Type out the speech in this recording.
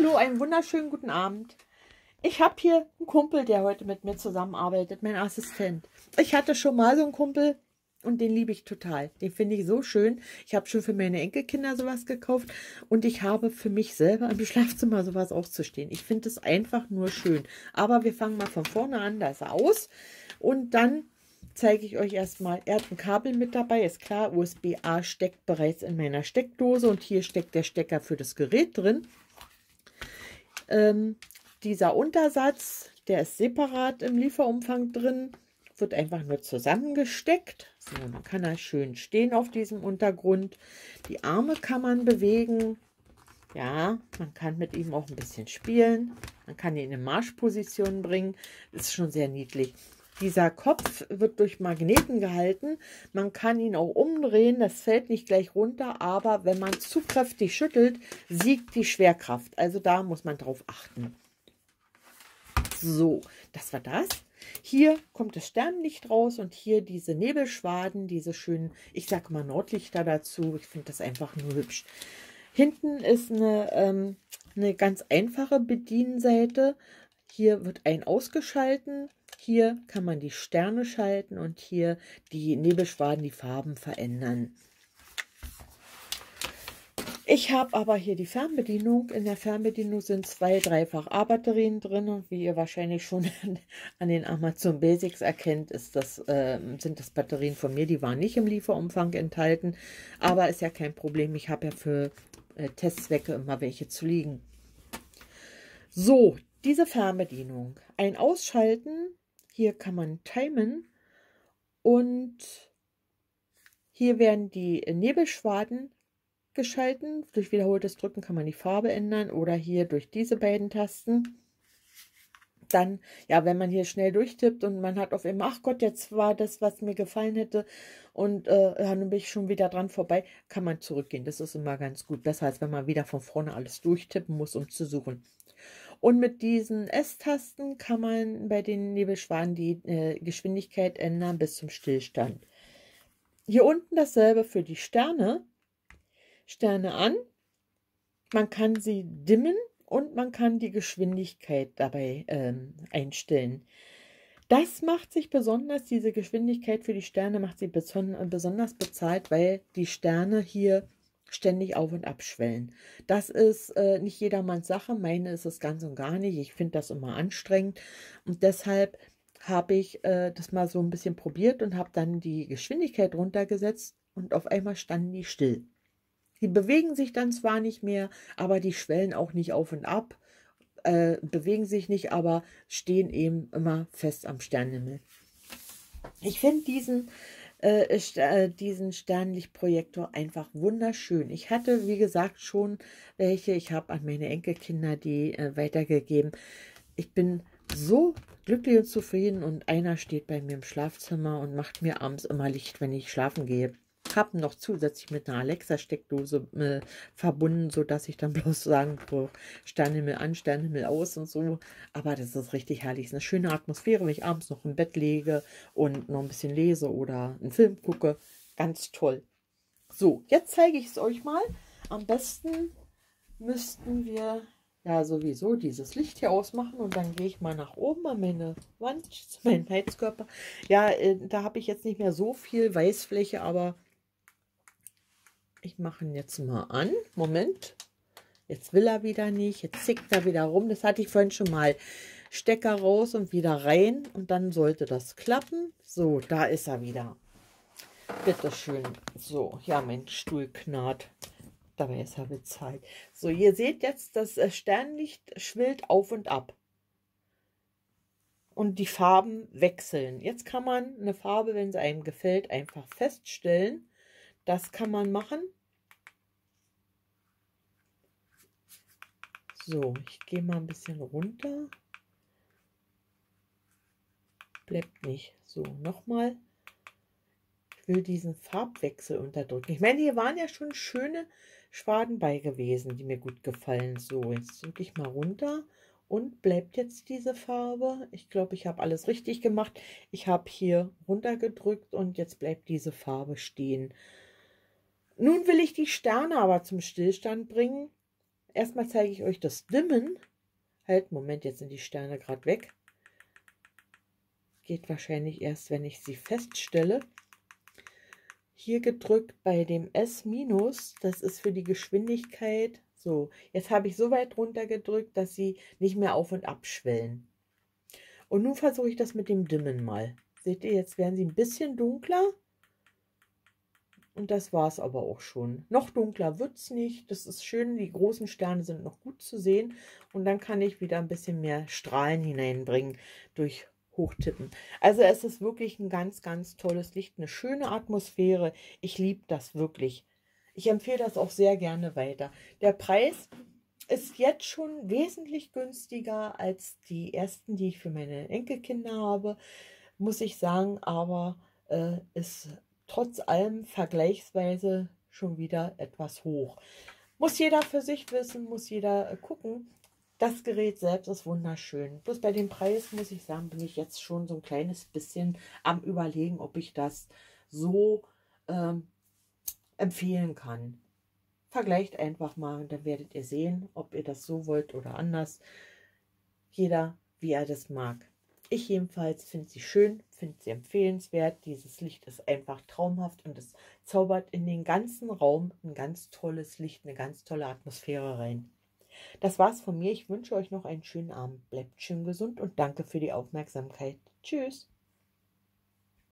Hallo, einen wunderschönen guten Abend. Ich habe hier einen Kumpel, der heute mit mir zusammenarbeitet, mein Assistent. Ich hatte schon mal so einen Kumpel und den liebe ich total. Den finde ich so schön. Ich habe schon für meine Enkelkinder sowas gekauft und ich habe für mich selber im Schlafzimmer sowas aufzustehen. Ich finde es einfach nur schön. Aber wir fangen mal von vorne an, da ist er aus. Und dann zeige ich euch erstmal, er hat ein Kabel mit dabei, ist klar, USB-A steckt bereits in meiner Steckdose und hier steckt der Stecker für das Gerät drin. Ähm, dieser Untersatz, der ist separat im Lieferumfang drin, wird einfach nur zusammengesteckt. So, dann kann er schön stehen auf diesem Untergrund. Die Arme kann man bewegen. Ja, man kann mit ihm auch ein bisschen spielen. Man kann ihn in Marschposition bringen. Das ist schon sehr niedlich. Dieser Kopf wird durch Magneten gehalten. Man kann ihn auch umdrehen. Das fällt nicht gleich runter. Aber wenn man zu kräftig schüttelt, siegt die Schwerkraft. Also da muss man drauf achten. So, das war das. Hier kommt das Sternlicht raus und hier diese Nebelschwaden, diese schönen, ich sag mal Nordlichter dazu. Ich finde das einfach nur hübsch. Hinten ist eine, ähm, eine ganz einfache Bedienseite. Hier wird ein ausgeschalten. Hier kann man die Sterne schalten und hier die Nebelschwaden, die Farben verändern. Ich habe aber hier die Fernbedienung. In der Fernbedienung sind zwei dreifach A-Batterien drin und wie ihr wahrscheinlich schon an den Amazon Basics erkennt, das, äh, sind das Batterien von mir. Die waren nicht im Lieferumfang enthalten, aber ist ja kein Problem. Ich habe ja für äh, Testzwecke immer welche zu liegen. So, diese Fernbedienung. Ein Ausschalten. Hier kann man timen und hier werden die Nebelschwaden geschalten. Durch wiederholtes Drücken kann man die Farbe ändern oder hier durch diese beiden Tasten. Dann, ja, wenn man hier schnell durchtippt und man hat auf einmal, ach Gott, jetzt war das, was mir gefallen hätte und äh, dann bin ich schon wieder dran vorbei, kann man zurückgehen. Das ist immer ganz gut. Besser als wenn man wieder von vorne alles durchtippen muss, um zu suchen. Und mit diesen S-Tasten kann man bei den Nebelschwanen die äh, Geschwindigkeit ändern bis zum Stillstand. Hier unten dasselbe für die Sterne. Sterne an. Man kann sie dimmen und man kann die Geschwindigkeit dabei ähm, einstellen. Das macht sich besonders, diese Geschwindigkeit für die Sterne macht sie besonders bezahlt, weil die Sterne hier ständig auf und abschwellen. Das ist äh, nicht jedermanns Sache. Meine ist es ganz und gar nicht. Ich finde das immer anstrengend. Und deshalb habe ich äh, das mal so ein bisschen probiert und habe dann die Geschwindigkeit runtergesetzt und auf einmal standen die still. Die bewegen sich dann zwar nicht mehr, aber die schwellen auch nicht auf und ab, äh, bewegen sich nicht, aber stehen eben immer fest am Sternenhimmel. Ich finde diesen, äh, äh, diesen Sternlichtprojektor einfach wunderschön. Ich hatte, wie gesagt, schon welche. Ich habe an meine Enkelkinder die äh, weitergegeben. Ich bin so glücklich und zufrieden und einer steht bei mir im Schlafzimmer und macht mir abends immer Licht, wenn ich schlafen gehe habe noch zusätzlich mit einer Alexa-Steckdose äh, verbunden, sodass ich dann bloß sagen brauche, Sternhimmel an, Sternhimmel aus und so. Aber das ist richtig herrlich. Es ist eine schöne Atmosphäre, wenn ich abends noch im Bett lege und noch ein bisschen lese oder einen Film gucke. Ganz toll. So, jetzt zeige ich es euch mal. Am besten müssten wir ja sowieso dieses Licht hier ausmachen und dann gehe ich mal nach oben an meine Wand, zu meinem Heizkörper. Ja, äh, da habe ich jetzt nicht mehr so viel Weißfläche, aber ich mache ihn jetzt mal an. Moment. Jetzt will er wieder nicht. Jetzt zickt er wieder rum. Das hatte ich vorhin schon mal. Stecker raus und wieder rein. Und dann sollte das klappen. So, da ist er wieder. Bitte schön. So, ja, mein Stuhl knarrt. Dabei ist er bezahlt. So, ihr seht jetzt, das äh, Sternlicht schwillt auf und ab. Und die Farben wechseln. Jetzt kann man eine Farbe, wenn sie einem gefällt, einfach feststellen. Das kann man machen. So, ich gehe mal ein bisschen runter. Bleibt nicht. So, nochmal. Ich will diesen Farbwechsel unterdrücken. Ich meine, hier waren ja schon schöne Schwaden bei gewesen, die mir gut gefallen. So, jetzt drücke ich mal runter und bleibt jetzt diese Farbe. Ich glaube, ich habe alles richtig gemacht. Ich habe hier runtergedrückt und jetzt bleibt diese Farbe stehen. Nun will ich die Sterne aber zum Stillstand bringen. erstmal zeige ich euch das Dimmen. Halt, Moment, jetzt sind die Sterne gerade weg. Geht wahrscheinlich erst, wenn ich sie feststelle. Hier gedrückt bei dem S-, das ist für die Geschwindigkeit. So, jetzt habe ich so weit runter gedrückt, dass sie nicht mehr auf und ab schwellen. Und nun versuche ich das mit dem Dimmen mal. Seht ihr, jetzt werden sie ein bisschen dunkler. Und das war es aber auch schon. Noch dunkler wird es nicht. Das ist schön. Die großen Sterne sind noch gut zu sehen. Und dann kann ich wieder ein bisschen mehr Strahlen hineinbringen durch Hochtippen. Also es ist wirklich ein ganz, ganz tolles Licht. Eine schöne Atmosphäre. Ich liebe das wirklich. Ich empfehle das auch sehr gerne weiter. Der Preis ist jetzt schon wesentlich günstiger als die ersten, die ich für meine Enkelkinder habe, muss ich sagen. Aber äh, ist trotz allem vergleichsweise schon wieder etwas hoch. Muss jeder für sich wissen, muss jeder äh, gucken. Das Gerät selbst ist wunderschön. Bloß bei dem Preis, muss ich sagen, bin ich jetzt schon so ein kleines bisschen am überlegen, ob ich das so ähm, empfehlen kann. Vergleicht einfach mal, dann werdet ihr sehen, ob ihr das so wollt oder anders. Jeder, wie er das mag. Ich jedenfalls finde sie schön, finde sie empfehlenswert. Dieses Licht ist einfach traumhaft und es zaubert in den ganzen Raum ein ganz tolles Licht, eine ganz tolle Atmosphäre rein. Das war's von mir. Ich wünsche euch noch einen schönen Abend. Bleibt schön gesund und danke für die Aufmerksamkeit. Tschüss.